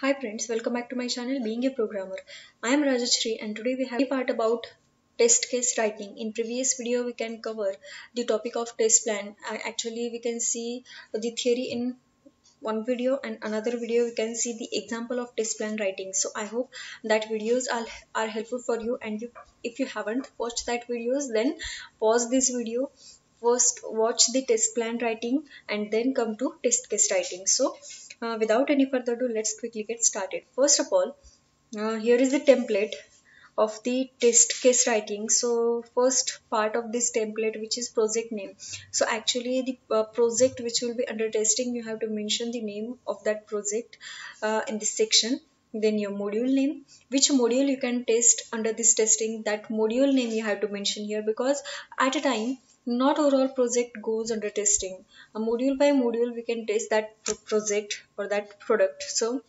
Hi friends, welcome back to my channel Being a Programmer. I am Rajshree and today we have a part about test case writing. In previous video we can cover the topic of test plan. Actually we can see the theory in one video and another video we can see the example of test plan writing. So I hope that videos are, are helpful for you and you if you haven't watched that videos then pause this video first watch the test plan writing and then come to test case writing so uh, without any further ado let's quickly get started. First of all uh, here is the template of the test case writing. So first part of this template which is project name. So actually the uh, project which will be under testing you have to mention the name of that project uh, in this section then your module name. Which module you can test under this testing? That module name you have to mention here because at a time not overall project goes under testing. A module by module we can test that project or that product. So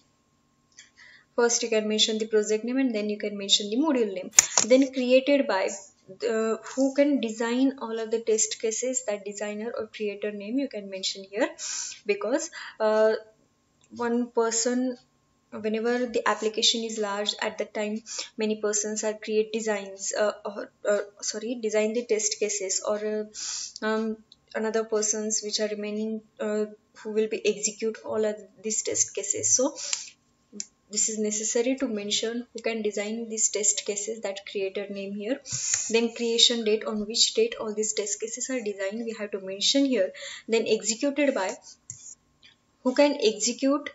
first you can mention the project name and then you can mention the module name. Then created by the, who can design all of the test cases that designer or creator name you can mention here because uh, one person whenever the application is large at that time many persons are create designs uh, or, uh, sorry design the test cases or uh, um, another persons which are remaining uh, who will be execute all of these test cases. So this is necessary to mention who can design these test cases that creator name here. Then creation date on which date all these test cases are designed we have to mention here. Then executed by who can execute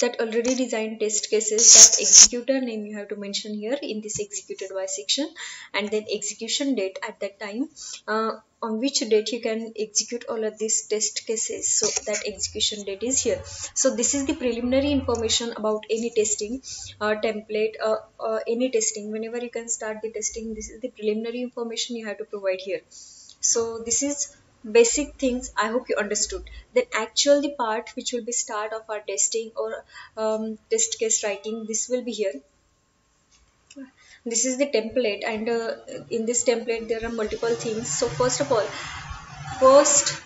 that already designed test cases that executor name you have to mention here in this executed by section and then execution date at that time. Uh, on which date you can execute all of these test cases. So that execution date is here. So this is the preliminary information about any testing uh, template uh, uh, any testing. Whenever you can start the testing this is the preliminary information you have to provide here. So this is basic things i hope you understood. Then actual the part which will be start of our testing or um, test case writing this will be here. This is the template and uh, in this template there are multiple things. So first of all first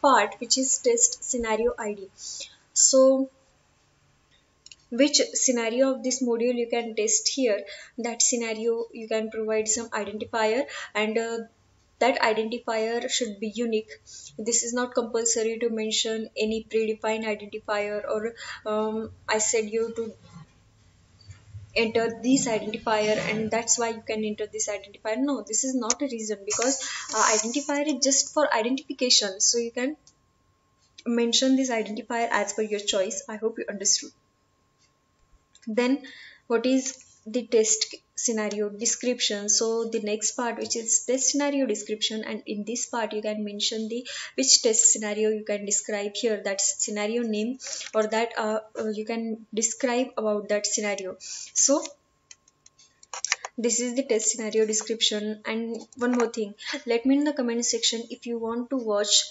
part which is test scenario id so which scenario of this module you can test here? That scenario you can provide some identifier and uh, that identifier should be unique. This is not compulsory to mention any predefined identifier or um, I said you to enter this identifier and that's why you can enter this identifier. No this is not a reason because uh, identifier is just for identification. So you can mention this identifier as per your choice. I hope you understood. Then what is the test scenario description. So the next part which is test scenario description and in this part you can mention the which test scenario you can describe here that scenario name or that uh, uh, you can describe about that scenario. So this is the test scenario description. And one more thing let me in the comment section if you want to watch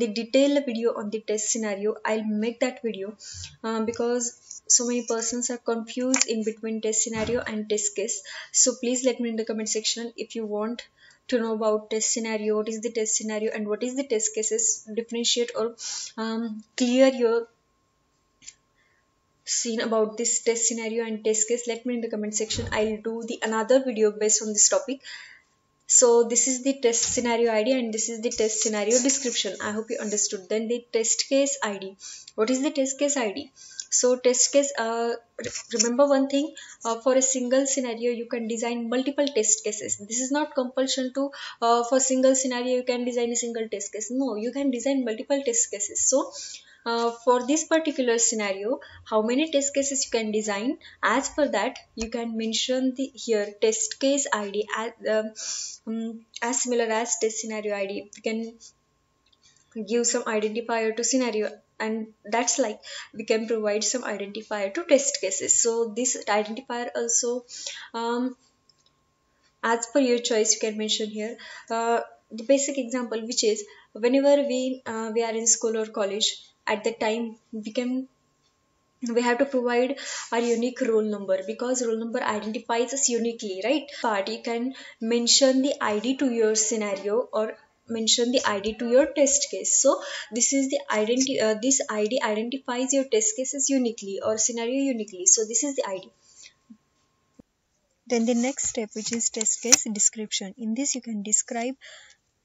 the detailed video on the test scenario i'll make that video um, because so many persons are confused in between test scenario and test case. So please let me in the comment section if you want to know about test scenario what is the test scenario and what is the test cases differentiate or um, clear your scene about this test scenario and test case let me in the comment section. I'll do the another video based on this topic. So this is the test scenario id and this is the test scenario description. I hope you understood. Then the test case id what is the test case id so test case uh, remember one thing uh, for a single scenario you can design multiple test cases. This is not compulsion to uh, for single scenario you can design a single test case. No you can design multiple test cases. So uh, for this particular scenario how many test cases you can design? As per that you can mention the here test case id as, um, um, as similar as test scenario id you can give some identifier to scenario and that's like we can provide some identifier to test cases. So this identifier also um, as per your choice you can mention here uh, the basic example which is whenever we uh, we are in school or college at that time we can we have to provide our unique roll number because roll number identifies us uniquely right? But you can mention the id to your scenario or mention the id to your test case. So this is the identity uh, this id identifies your test cases uniquely or scenario uniquely. So this is the id then the next step which is test case description. In this you can describe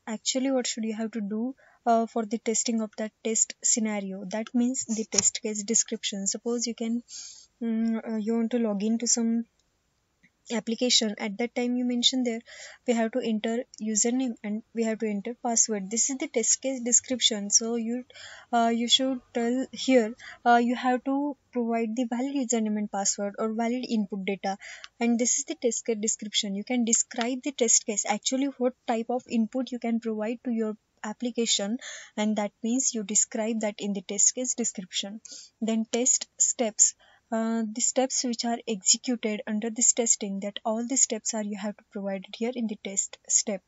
actually what should you have to do uh, for the testing of that test scenario. That means the test case description. Suppose you can um, you want to log into some application. At that time you mentioned there we have to enter username and we have to enter password. This is the test case description. So you uh, you should tell here uh, you have to provide the valid username and password or valid input data. And this is the test case description. You can describe the test case. Actually what type of input you can provide to your application. And that means you describe that in the test case description. Then test steps uh, the steps which are executed under this testing that all the steps are you have to provide it here in the test step.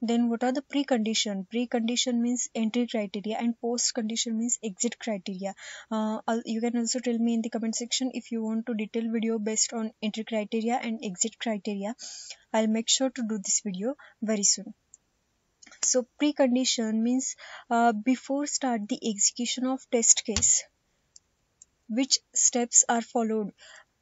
Then what are the precondition? Precondition means entry criteria and post condition means exit criteria. Uh, you can also tell me in the comment section if you want to detail video based on entry criteria and exit criteria. I'll make sure to do this video very soon. So precondition means uh, before start the execution of test case which steps are followed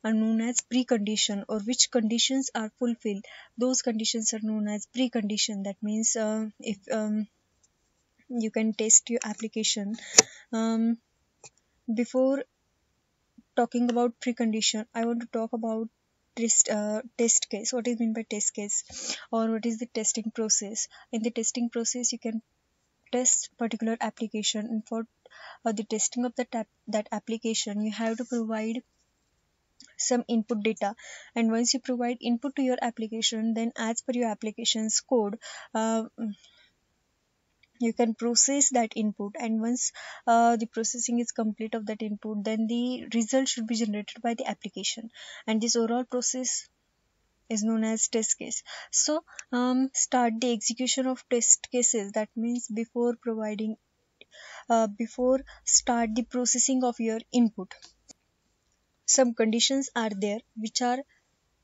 are known as precondition or which conditions are fulfilled. Those conditions are known as precondition. That means uh, if um, you can test your application um, before talking about precondition i want to talk about test uh, test case. What is meant by test case? Or what is the testing process? In the testing process you can test particular application. And for uh, the testing of that that application you have to provide some input data. And once you provide input to your application then as per your application's code uh, you can process that input. And once uh, the processing is complete of that input then the result should be generated by the application. And this overall process is known as test case. So um, start the execution of test cases. That means before providing uh, before start the processing of your input. Some conditions are there which are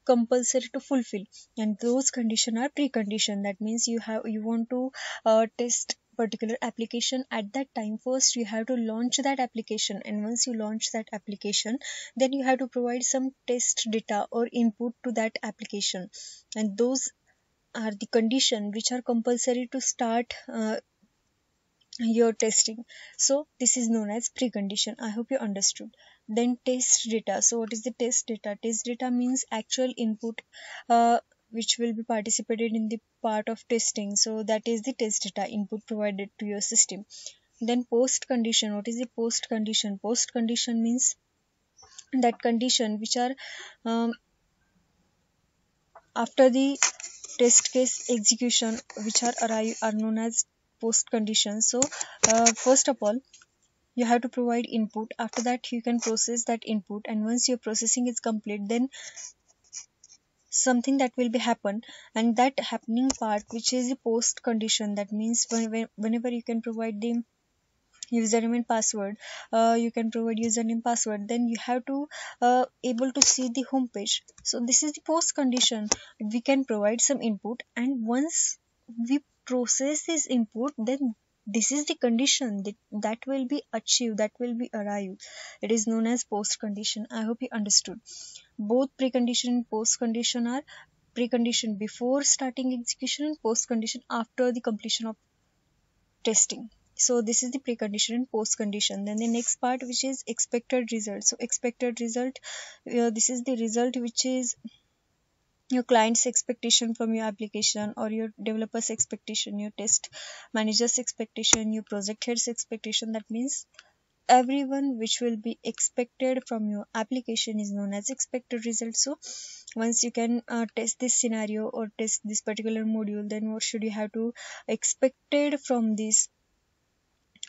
compulsory to fulfill and those conditions are precondition that means you have you want to uh, test particular application at that time. First you have to launch that application and once you launch that application then you have to provide some test data or input to that application. And those are the condition which are compulsory to start uh, your testing. So this is known as precondition. I hope you understood. Then test data. So what is the test data? Test data means actual input uh, which will be participated in the part of testing. So that is the test data input provided to your system. Then post condition. What is the post condition? Post condition means that condition which are um, after the test case execution which are arrive are known as post conditions so uh, first of all you have to provide input. After that you can process that input. And once your processing is complete then something that will be happen. And that happening part which is the post condition that means when, whenever you can provide the username and password uh, you can provide username password then you have to uh, able to see the home page. So this is the post condition. We can provide some input. And once we process this input then this is the condition that, that will be achieved that will be arrived. It is known as post condition i hope you understood. Both precondition and post condition are precondition before starting execution and post condition after the completion of testing. So this is the precondition and post condition then the next part which is expected result. So expected result uh, this is the result which is your client's expectation from your application or your developer's expectation your test manager's expectation your project head's expectation. That means everyone which will be expected from your application is known as expected result. So once you can uh, test this scenario or test this particular module then what should you have to expected from this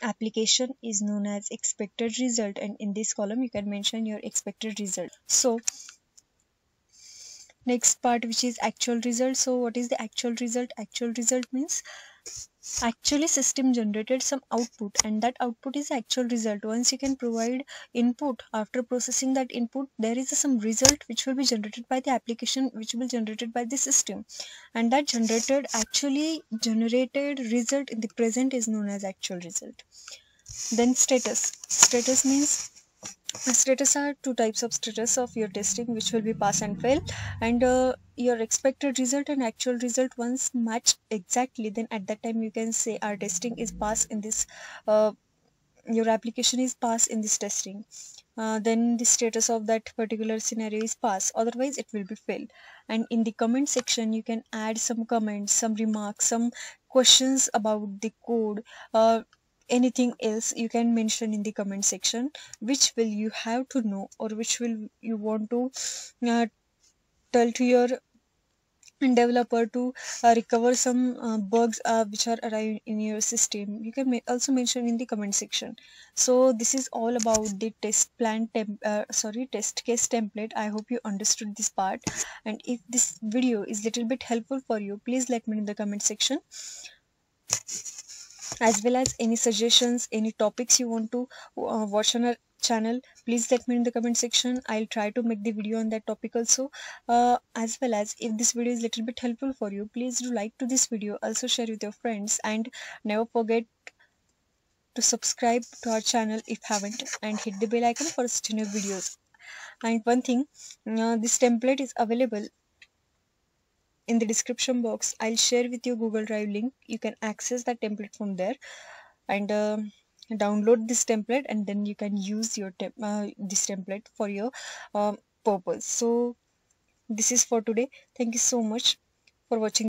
application is known as expected result. And in this column you can mention your expected result. So next part which is actual result so what is the actual result? Actual result means actually system generated some output and that output is actual result. Once you can provide input after processing that input there is some result which will be generated by the application which will be generated by the system. And that generated actually generated result in the present is known as actual result. Then status. Status means status are two types of status of your testing which will be pass and fail. And uh, your expected result and actual result once match exactly then at that time you can say our testing is pass in this uh, your application is pass in this testing. Uh, then the status of that particular scenario is pass. Otherwise it will be fail and in the comment section you can add some comments some remarks some questions about the code. Uh, anything else you can mention in the comment section which will you have to know or which will you want to uh, tell to your developer to uh, recover some uh, bugs uh, which are arriving in your system? You can also mention in the comment section. So this is all about the test plan uh, sorry test case template. I hope you understood this part. And if this video is little bit helpful for you please let me in the comment section as well as any suggestions any topics you want to uh, watch on our channel please let me in the comment section. I'll try to make the video on that topic also. Uh, as well as if this video is a little bit helpful for you please do like to this video. Also share with your friends and never forget to subscribe to our channel if haven't and hit the bell icon for such new videos. And one thing uh, this template is available in the description box i'll share with you google drive link. You can access that template from there and uh, download this template and then you can use your uh, this template for your uh, purpose. So this is for today. Thank you so much for watching